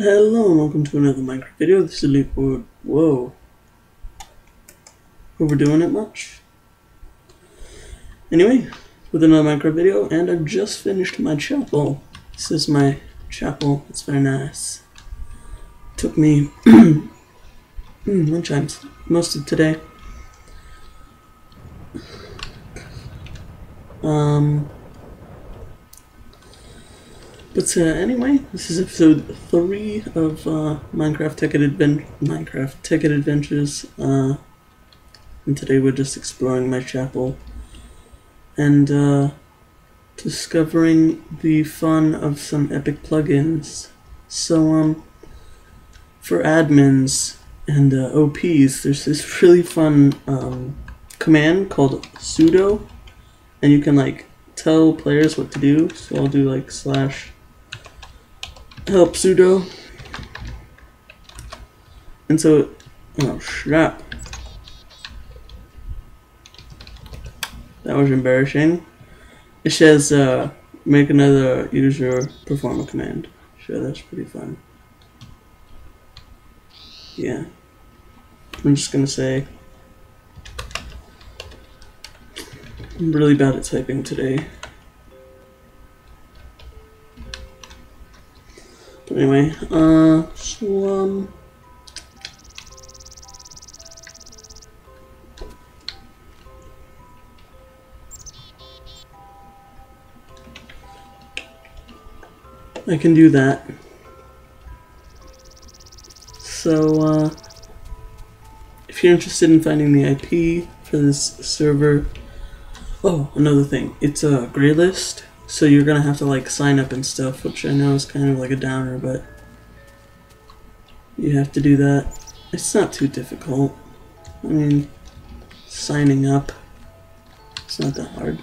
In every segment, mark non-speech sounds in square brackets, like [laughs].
Hello and welcome to another Minecraft video. This is Leapwood. Whoa. Overdoing it much? Anyway, with another Minecraft video, and I've just finished my chapel. This is my chapel. It's very nice. Took me [clears throat] wind chimes most of today. Um, but uh, anyway, this is episode three of uh, Minecraft Tekkit Advent Minecraft Tekkit Adventures. Uh, and today we're just exploring my chapel and uh, discovering the fun of some epic plugins. So um, for admins and uh, OPs, there's this really fun um, command called sudo, and you can like tell players what to do. So I'll do like slash help sudo. And so, oh snap. That was embarrassing. It says, uh, make another user perform a command. Sure, that's pretty fun. Yeah. I'm just gonna say, I'm really bad at typing today. But anyway, uh, so, um, I can do that. So, uh, if you're interested in finding the IP for this server, oh, another thing, it's a gray list. So you're gonna have to like sign up and stuff, which I know is kind of like a downer, but you have to do that. It's not too difficult. I mean, signing up, it's not that hard.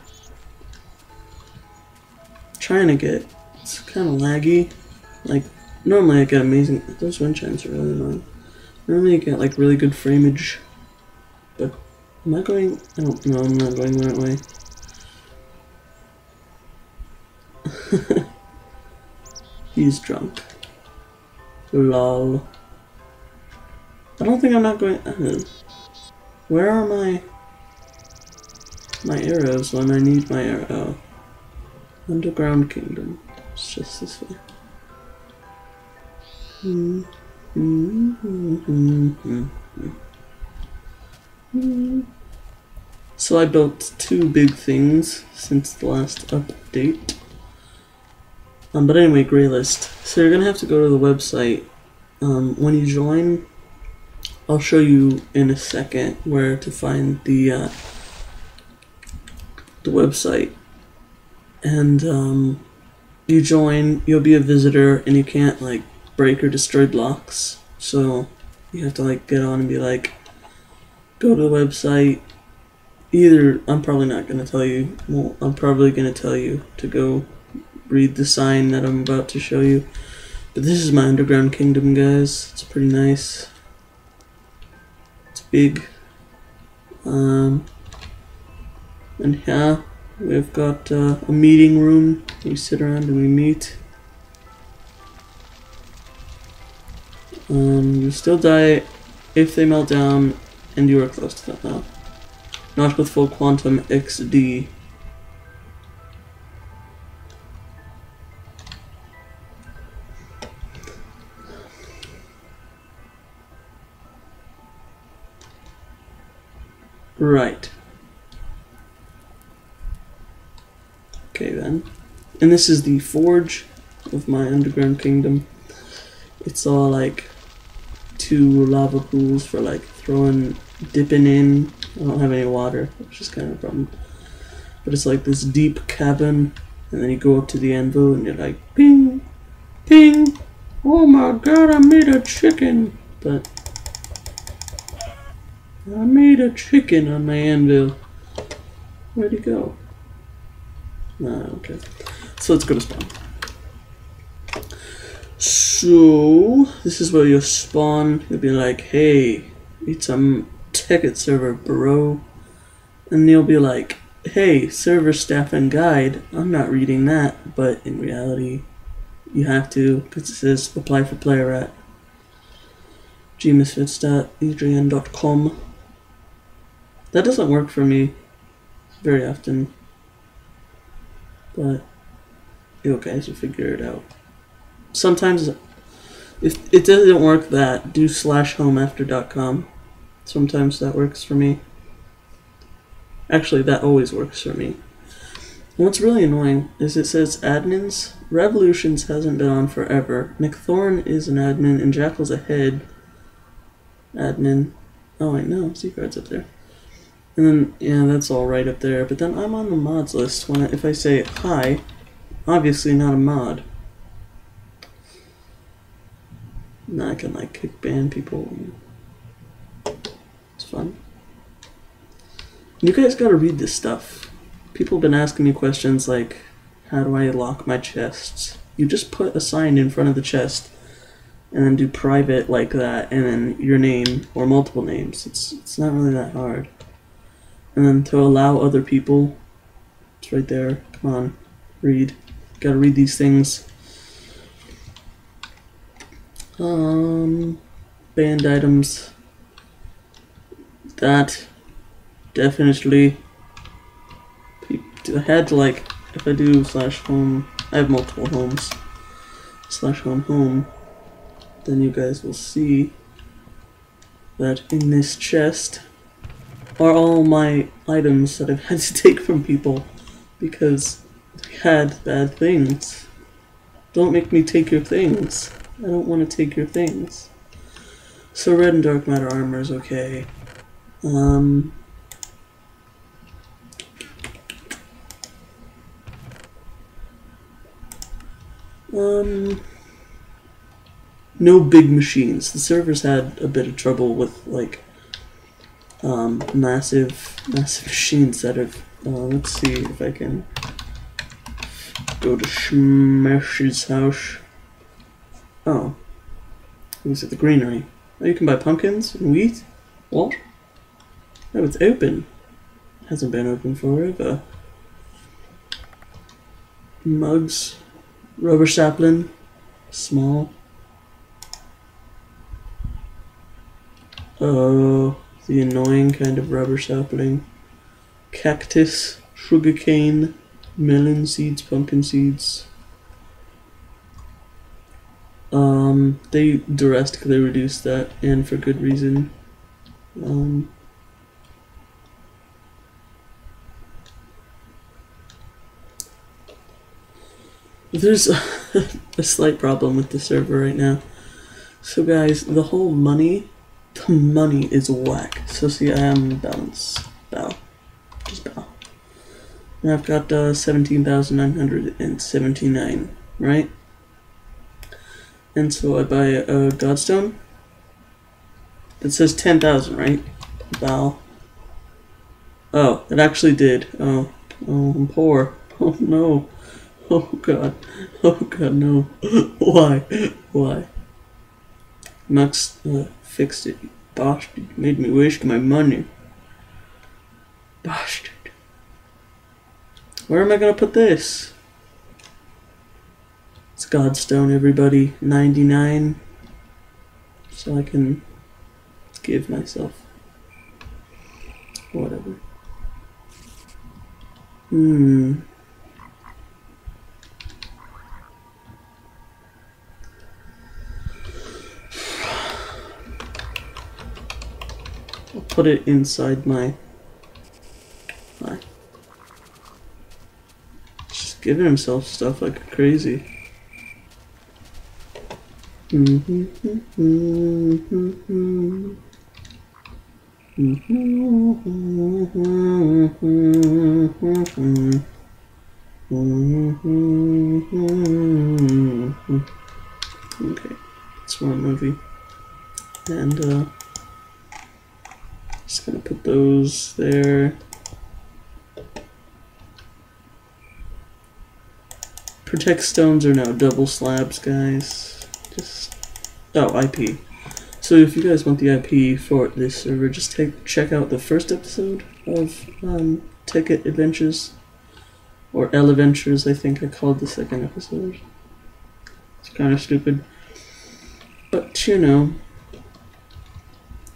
Trying to get, it's kind of laggy. Like, normally I get amazing, those wind chimes are really annoying. Normally I get like really good frameage, but am I going, I don't know, I'm not going the right way. [laughs] He's drunk. Lol. I don't think I'm not going. Uh, where are my my arrows when I need my arrow? Underground Kingdom. It's just this way. Hmm. Hmm. Hmm. Hmm. Hmm. Hmm. So I built two big things since the last update. Um, but anyway, gray list. So you're gonna have to go to the website. Um, when you join, I'll show you in a second where to find the uh, the website. And um, you join, you'll be a visitor, and you can't like break or destroy blocks. So you have to like get on and be like, go to the website. Either I'm probably not gonna tell you. Well, I'm probably gonna tell you to go read the sign that I'm about to show you. But this is my underground kingdom, guys. It's pretty nice. It's big. Um, and yeah, we've got uh, a meeting room. We sit around and we meet. Um, you still die if they melt down and you are close to them now. Not with full quantum XD. Right. Okay then. And this is the forge of my underground kingdom. It's all like two lava pools for like throwing, dipping in. I don't have any water, which is kind of a problem. But it's like this deep cabin, and then you go up to the anvil and you're like, ping, ping. Oh my god, I made a chicken. But I made a chicken on my anvil. Where'd he go? Ah, okay. So let's go to spawn. So, this is where you'll spawn. You'll be like, hey, it's a Tekkit server, bro. And you'll be like, hey, server staff and guide. I'm not reading that, but in reality, you have to because it says apply for player at gmisfits.adrian.com. That doesn't work for me very often, but you guys will figure it out. Sometimes, if it doesn't work, that do slash home after dot com. Sometimes that works for me. Actually, that always works for me. What's really annoying is it says admins. Revolutions hasn't been on forever. Nick Thorne is an admin and Jackal's a head admin. Oh wait, no, Seaguard's up there. And then yeah, that's all right up there. But then I'm on the mods list when I, if I say hi, obviously not a mod. Now I can like kick ban people. It's fun. You guys gotta read this stuff. People have been asking me questions like, how do I lock my chests? You just put a sign in front of the chest and then do private like that and then your name or multiple names. It's it's not really that hard. And then to allow other people, it's right there. Come on, read. Gotta read these things. Um, banned items. That definitely. I had to like if I do slash home. I have multiple homes. Slash home home. Then you guys will see that in this chest are all my items that I've had to [laughs] take from people because they had bad things. Don't make me take your things. I don't want to take your things. So red and dark matter armor is okay. Um, um, no big machines. The servers had a bit of trouble with like um, massive, massive machines that have. Uh, let's see if I can go to Smash's house. Oh, he's at the greenery. Oh, you can buy pumpkins and wheat. What? Oh, it's open. Hasn't been open forever. Mugs, rubber sapling, small. Oh, the annoying kind of rubber sapling. Cactus, sugarcane, melon seeds, pumpkin seeds. Um, they drastically reduced that, and for good reason. Um, there's a, [laughs] a slight problem with the server right now. So, guys, the whole money the money is whack. So see, I am balance. Bow. Just bow. And I've got uh, 17,979, right? And so I buy a Godstone. It says 10,000, right? Bow. Oh, it actually did. Oh, oh, I'm poor. [laughs] Oh no. Oh god. [laughs] Oh god, no. [laughs] Why? Why? Max uh, fixed it, you bastard. made me waste my money. Bastard. Where am I gonna put this? It's Godstone, everybody. 99. So I can give myself whatever. Hmm. I'll put it inside my. my. Just giving himself stuff like crazy. Okay, it's one movie. And, uh, just gonna put those there. Protect stones are now double slabs, guys. Just oh IP. So if you guys want the IP for this server, just take check out the first episode of um, Tekkit Adventures or L Adventures. I think I called the second episode. It's kind of stupid. But you know,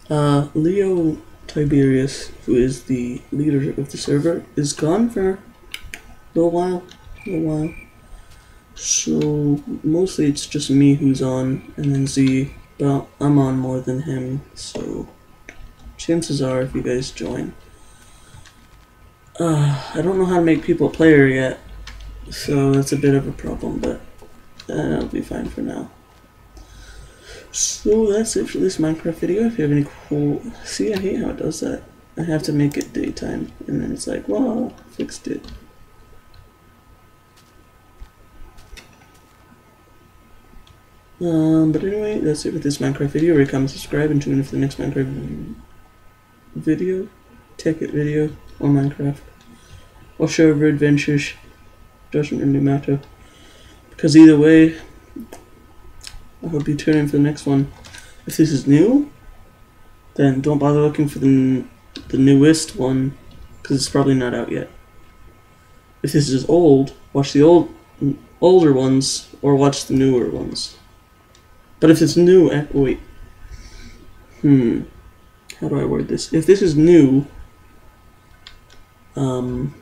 uh, Leo Tiberius, who is the leader of the server, is gone for a little while. A little while. So mostly it's just me who's on, and then Z. But I'm on more than him, so chances are if you guys join. Uh, I don't know how to make people a player yet, so that's a bit of a problem, but uh, it'll be fine for now. So that's it for this Minecraft video. If you have any cool... See, I hate how it does that. I have to make it daytime, and then it's like, well, fixed it. Um, but anyway, that's it for this Minecraft video. Rate, comment, subscribe, and tune in for the next Minecraft video, Tekkit video, or Minecraft, or Server Adventures. Doesn't really matter. Because either way, I hope you tune in for the next one. If this is new, then don't bother looking for the, the newest one, because it's probably not out yet. If this is old, watch the old older ones, or watch the newer ones. But if it's new, eh, wait. Hmm. How do I word this? If this is new, um,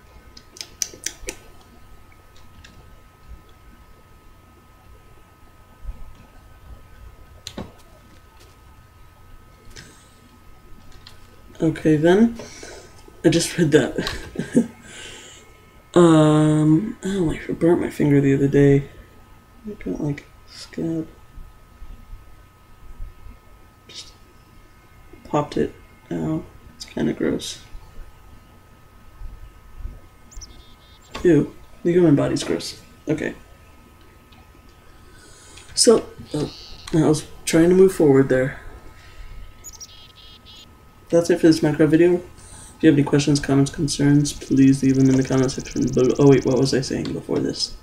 Okay then. I just read that. [laughs] um, oh, I burnt my finger the other day. I got like scab. Just popped it. Oh, it's kind of gross. Ew, the human body's gross. Okay. So, uh, I was trying to move forward there that's it for this Minecraft video. If you have any questions, comments, concerns, please leave them in the comment section below. Oh wait, what was I saying before this?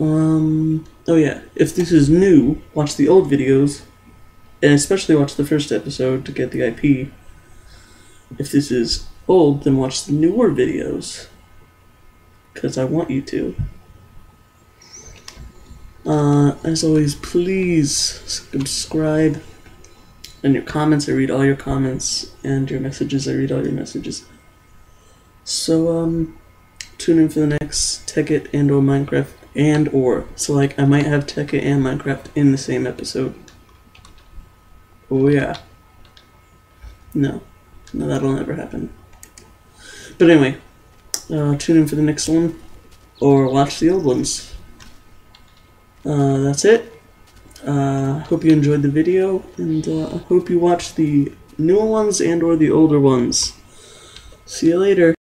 Um, oh yeah, if this is new, watch the old videos, and especially watch the first episode to get the IP. If this is old, then watch the newer videos, because I want you to. Uh, as always, please subscribe and your comments. I read all your comments, and your messages. I read all your messages. So um, tune in for the next Tekkit and or Minecraft and or. So like I might have Tekkit and Minecraft in the same episode. Oh yeah. No, no, that'll never happen. But anyway, uh, tune in for the next one, or watch the old ones. Uh, that's it. Uh, hope you enjoyed the video, and uh, hope you watch the newer ones and or the older ones. See you later.